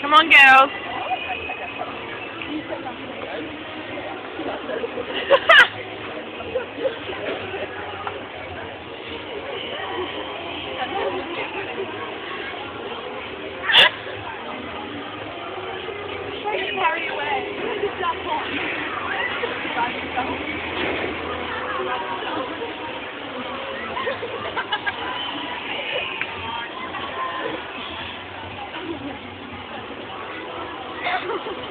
Come on, girls. carry away. Thank you.